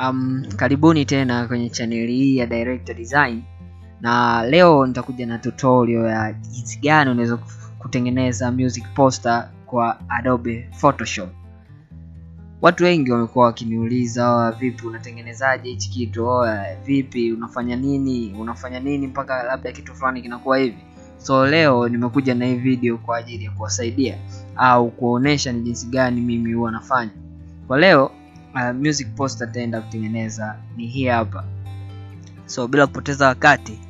Um, karibuni tena kwenye chaneli hii ya Director Design na leo nitakuja na tutorial ya jinsi gani unaweza kutengeneza music poster kwa Adobe Photoshop. Watu wengi wamekuwa wakiniuliza vipi unatengenezaje hichi kitu, vipi unafanya nini, unafanya nini mpaka labda kitu fulani kinakuwa hivi. So leo nimekuja na hii video kwa ajili ya kuwasaidia au kuonesha ni jinsi gani mimi huwa nafanya. Kwa leo uh, music poster taenda kutengeneza. Ni hii hapa. So bila kupoteza wakati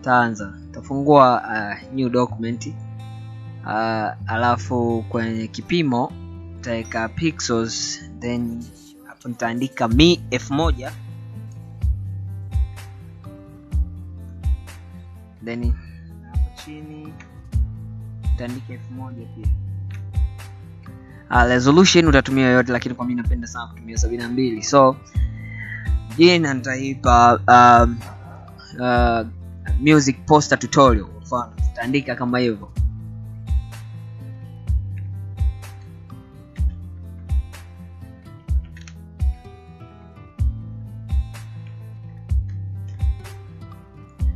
taanza, tafungua uh, new document uh, alafu kwenye kipimo nitaweka pixels then hapo nitaandika mi elfu moja then hapo chini nitaandika elfu moja pia uh, resolution utatumia yoyote lakini kwa mi napenda sana kutumia sabini na mbili. So jina nitaipa um, uh, music poster tutorial mfano tutaandika kama hivyo.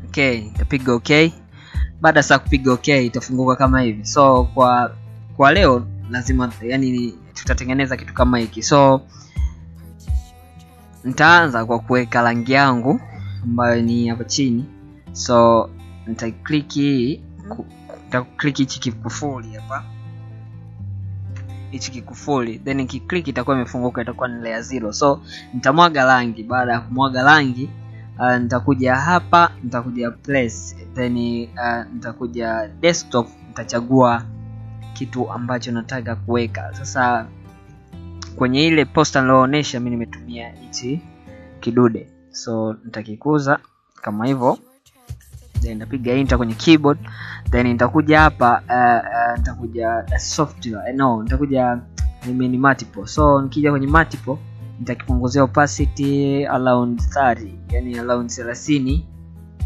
Okay nitapiga okay. Baada saa kupiga okay itafunguka kama hivi. So kwa kwa leo lazima yani tutatengeneza kitu kama hiki. So nitaanza kwa kuweka rangi yangu ambayo ni hapa chini. So nitakliki hii nitakliki hichi kikufuli hapa. Hichi kikufuli then kiklik itakuwa imefunguka itakuwa ni layer zero. So nitamwaga rangi. Baada ya kumwaga rangi uh, nitakuja hapa nitakuja place then uh, nitakuja desktop nitachagua kitu ambacho nataka kuweka. Sasa kwenye ile posta nilioonyesha mi nimetumia hichi kidude. So nitakikuza kama hivyo. Then nitapiga enter kwenye keyboard. Then nitakuja hapa uh, uh, nitakuja software. No nitakuja ni multiple. So nikija kwenye multiple nitakipunguzia opacity around 30 yani around 30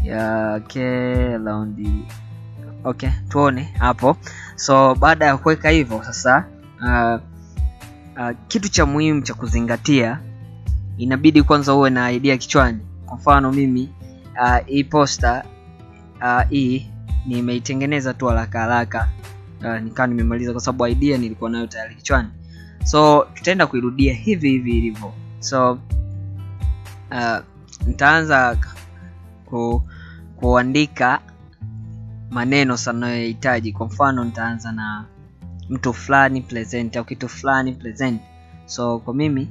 ya okay around okay tuone hapo. So baada ya kuweka hivyo sasa uh, uh, kitu cha muhimu cha kuzingatia inabidi kwanza uwe na idea kichwani. Kwa mfano mimi uh, hii posta uh, hii nimeitengeneza tu haraka haraka uh, nikawa nimemaliza kwa sababu idea nilikuwa nayo tayari kichwani. So tutaenda kuirudia hivi hivi ilivyo. So uh, nitaanza ku, kuandika maneno sanayohitaji kwa mfano nitaanza na mtu fulani present au kitu fulani present. So kwa mimi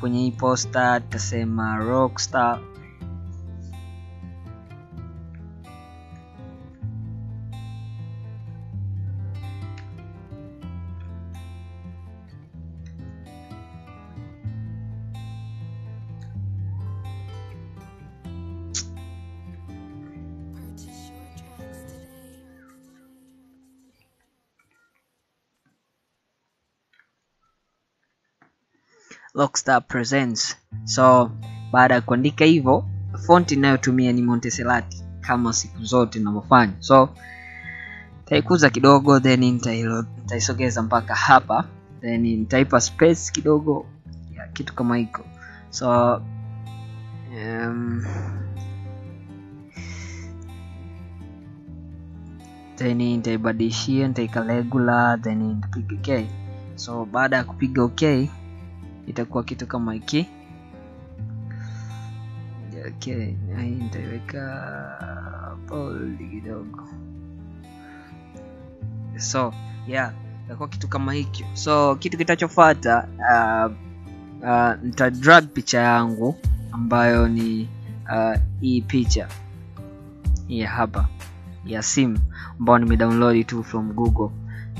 kwenye hii posta tutasema rockstar Rockstar Presents. So baada ya kuandika hivyo, font inayotumia ni Monteserati kama siku zote ninavyofanya. So nitaikuza kidogo, then nitaisogeza mpaka hapa, then nitaipa space kidogo ya kitu kama hiko. So um, then nitaibadilishia, nitaika regular, then nitapiga okay. So baada ya kupiga okay itakuwa kitu kama hiki. Okay nitaiweka kidogo. So yeah itakuwa kitu kama hiki. So kitu kitachofata uh, uh, nita drag picha yangu ambayo ni uh, hii picha. Hii hapa ya simu ambayo nimedownload tu from google.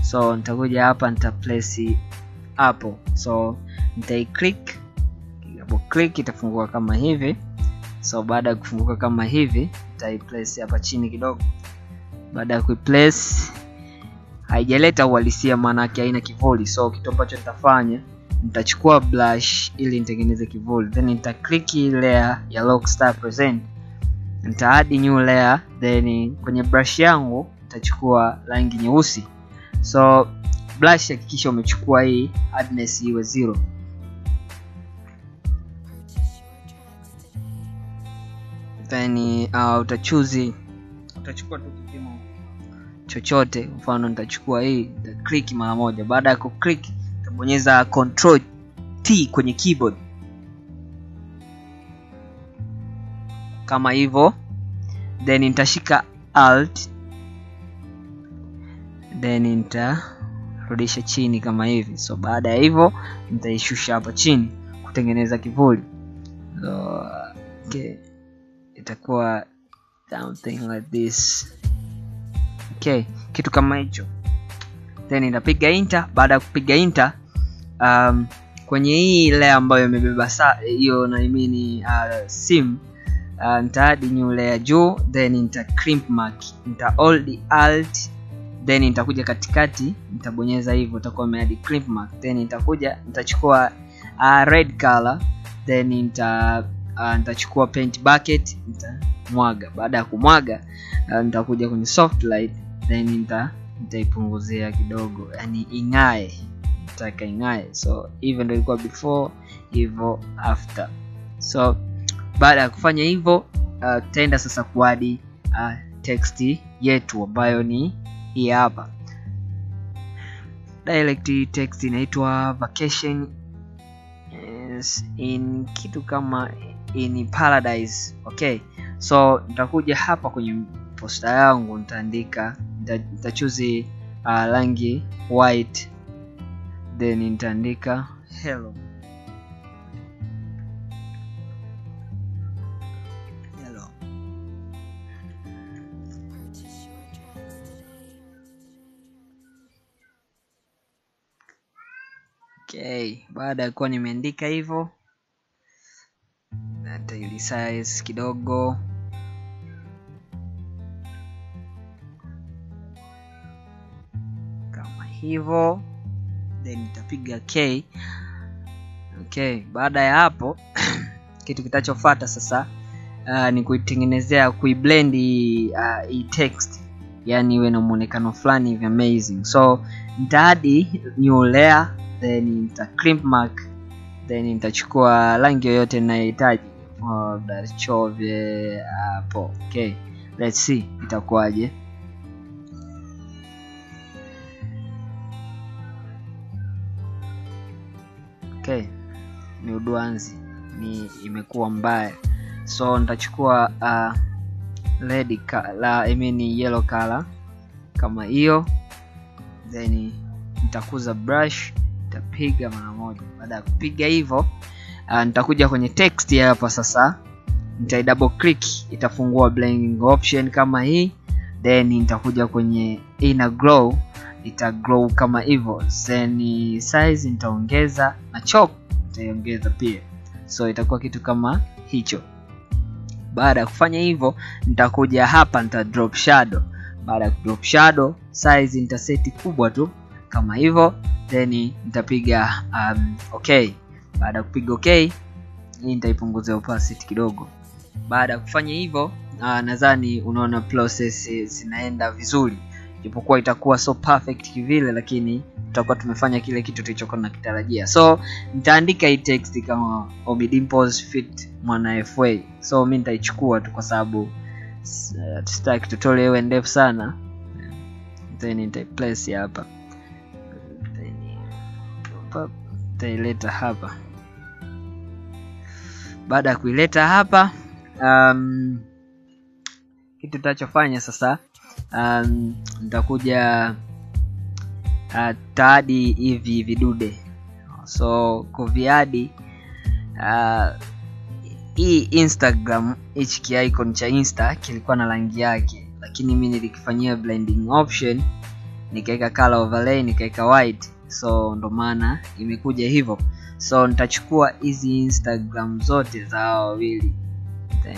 So nitakuja hapa nita place hapo. So nitaiclick hapo click itafunguka kama hivi. So baada ya kufunguka kama hivi nitaiplace hapa chini kidogo. Baada ya kuiplace haijaleta uhalisia maanake haina kivuli. So kitu ambacho nitafanya nitachukua blush ili nitengeneze kivuli. Then nita click layer ya Rockstar Present. Nita add new layer then kwenye brush yangu nitachukua rangi nyeusi. So blush hakikisha umechukua hii hardness iwe zero then uh, utachuzi utachukua tu kipimo chochote. Mfano nitachukua hii click mara moja. Baada ya kuclick nitabonyeza control t kwenye keyboard. Kama hivyo then nitashika alt. Then nitarudisha chini kama hivi. So baada ya hivyo nitaishusha hapa chini kutengeneza kivuli. So, okay. Itakuwa something like this. Okay kitu kama hicho. Then inapiga inter. Baada ya kupiga inter um, kwenye hii ile ambayo imebeba hiyo naimini uh, sim uh, nitaadi new layer juu then nita crimp mark. Nita hold alt then nitakuja katikati nitabonyeza hivyo utakuwa umeadi crimp mark. Then nitakuja nitachukua uh, red color then nita uh, nitachukua paint bucket nitamwaga. Baada ya kumwaga uh, nitakuja kwenye soft light then nita nitaipunguzia kidogo. Yani ing'ae nataka ing'ae. So hivyo ndo ilikuwa before hivyo after. So baada ya kufanya hivyo uh, tutaenda sasa kuadi uh, text yetu ambayo ni hii hapa. Direct text inaitwa vacation is in kitu kama in paradise okay? So nitakuja hapa kwenye posta yangu nitaandika nitachuzi uh, rangi white then nitaandika hello. Okay baada ya kuwa nimeandika hivyo natailisize kidogo. Kama hivyo then nitapiga k. Okay baada ya hapo kitu kitachofata sasa uh, ni kuitengenezea kuiblend uh, hii text. Yani iwe na muonekano fulani hivi amazing. So nitaadi new layer then nita crimp mark then nitachukua rangi yoyote ninayohitaji chovye hapo. Okay. Let's see itakuwaje? Okay. Ni uduanzi. Ni imekuwa mbaya. So nitachukua uh, red la I mean yellow color kama hiyo. Then nitakuza brush nitapiga mara moja. Baada ya kupiga hivyo uh, nitakuja kwenye text hapa sasa. Nita double click itafungua blending option kama hii. Then nitakuja kwenye inner glow ita grow kama hivyo. Then size nitaongeza na chop nitaiongeza pia. So itakuwa kitu kama hicho. Baada ya kufanya hivyo nitakuja hapa nita drop shadow. Baada ya drop shadow size nitaseti kubwa tu kama hivyo. Then nitapiga um, okay baada ya kupiga okay hii nitaipunguzia opacity kidogo. Baada ya kufanya hivyo uh, nadhani unaona process zinaenda vizuri. Japokuwa itakuwa so perfect kivile lakini tutakuwa tumefanya kile kitu tulichokuwa nakitarajia so nitaandika hii text kama omidimpos fit mwana fa so mi nitaichukua tu kwa sababu uh, sitaki tutorial iwe ndefu sana. Then nitaiplace hapa nitaileta hapa. Baada ya kuileta hapa um, kitu tutachofanya sasa um, nitakuja uh, taadi hivi vidude. So kuviadi uh, hii instagram hichi kiicon cha insta kilikuwa na rangi yake. Lakini mi nilikifanyia blending option nikaweka color overlay nikaweka white so ndo maana imekuja hivyo. So nitachukua hizi instagram zote za hawa wawili.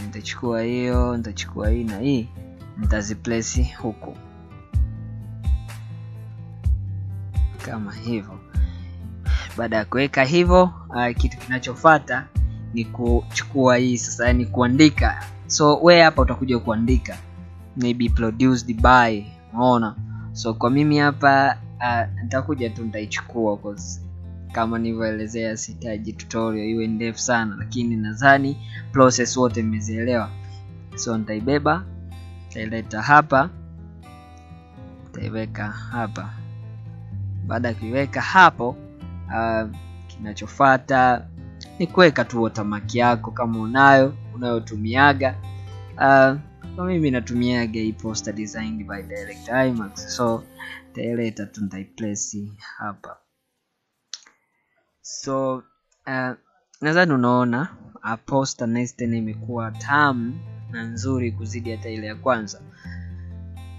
Nitachukua hiyo nitachukua hii na hii. Nitaziplesi huku. Kama hivyo. Baada ya kuweka hivyo uh, kitu kinachofata ni kuchukua hii sasa ni kuandika. So we hapa utakuja kuandika. Maybe produced by unaona? So kwa mimi hapa uh, nitakuja tu nitaichukua kama nilivyoelezea sihitaji tutorial iwe ndefu sana lakini nadhani process wote mmezielewa. So nitaibeba nitaileta hapa nitaiweka hapa. Baada ya kuiweka hapo uh, kinachofata ni kuweka tu watermark yako kama unayo unayotumiaga. Uh, kwa mimi natumiaga hii poster designed by direct imax so nitaileta tu nitaiplace hapa. So uh, nadhani unaona a poster nesten imekuwa tamu na nzuri kuzidi hata ile ya kwanza.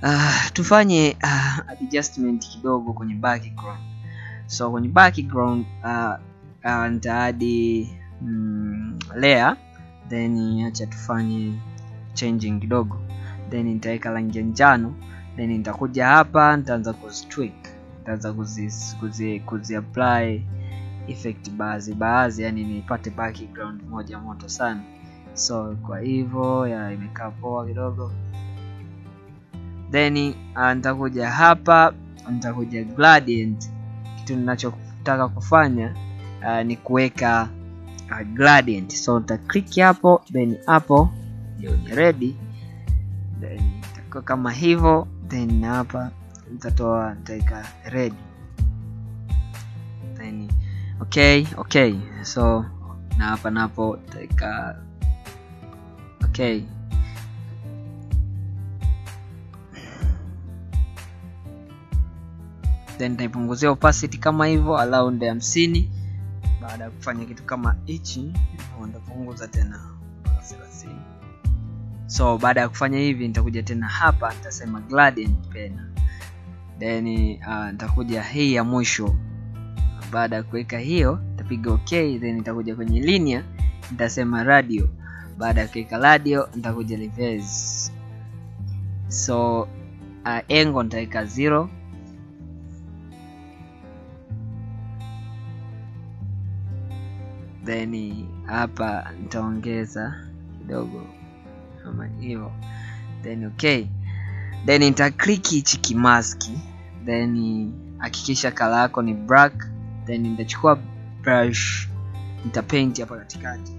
Uh, tufanye uh, adjustment kidogo kwenye background. So kwenye background uh, uh, nitaadi mm, layer then acha tufanye changing kidogo. Then nitaweka rangi ya njano then nitakuja hapa nitaanza kuzitweak. Nitaanza kuzi, kuzi, apply effect baadhi baadhi yani nipate background moja moto sana. So kwa hivyo ya imekaa poa kidogo. Then uh, nitakuja hapa nitakuja gradient. Kitu ninachotaka kufanya uh, ni kuweka uh, gradient. So nita click hapo then hapo ni ready? Then itakuwa kama hivyo then hapa nitatoa nitaweka ready. Then okay okay. So na hapa napo nitaweka okay. Then nitaipunguzia opacity kama hivyo around hamsini. Baada ya kufanya kitu kama hichi nitapunguza tena mpaka thelathini so baada ya kufanya hivi nitakuja tena hapa nitasema gradient pena then uh, nitakuja hii ya mwisho. Baada ya kuweka hiyo nitapiga ok then nitakuja kwenye linear nitasema radio. Baada ya kuweka radio nitakuja reverse. So uh, engo nitaweka zero. Then hapa nitaongeza kidogo kama hiyo. Then okay. Then nitaclick hichi kimaski. Then hakikisha kala yako ni black. Then nitachukua brush. Nitapaint hapa katikati.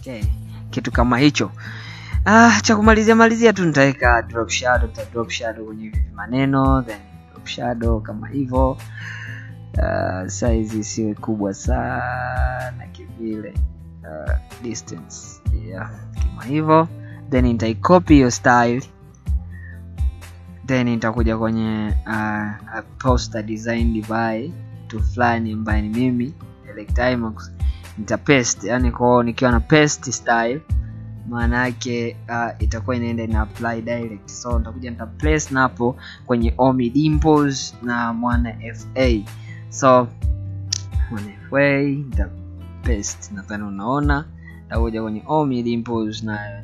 Okay. Kitu kama hicho. Ah, cha kumalizia malizia tu nitaweka drop shadow nita drop shadow kwenye maneno then drop shadow kama hivyo uh, size isiwe kubwa sana kivile. Uh, distance. Yeah, kama hivyo. Then nitaikopi hiyo style. Then nitakuja kwenye uh, poster design by mtu fulani ambaye ni mimi Electimax nitapaste yani kwao nikiwa na paste style maana yake uh, itakuwa inaenda ina apply direct. So nitakuja nita place napo kwenye Omi Dimples na Mwana FA so FA nita paste nadhani unaona takuja kwenye Dimples nayo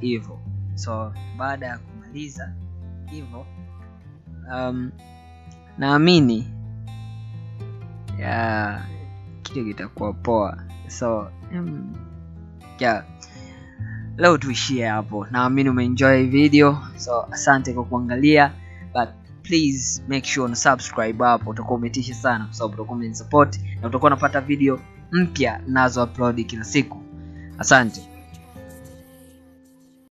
hivyo so baada ya kumaliza hivo um, naamini yeah, kitu kitakuwa poa. So um, yeah leo tuishie hapo. Naamini umeenjoy video. So asante kwa kuangalia please make sure una subscribe hapo utakuwa umetisha sana kwa sababu utakuwa umenisupport na utakuwa unapata video mpya nazo upload kila siku. Asante